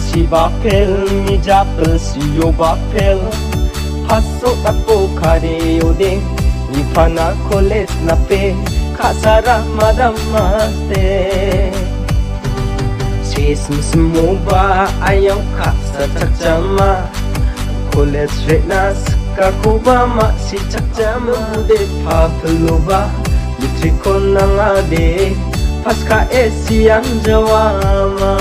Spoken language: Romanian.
si bapel mi japel si yo bapel Paso tapo care eu de pana colet na pe Casa madamaste Sis mo smuba ayaw ka sa chakjama Colet straight nas kakuba ma si chakjama bude papeluba Litrikon na nga de Paska esi ang jawama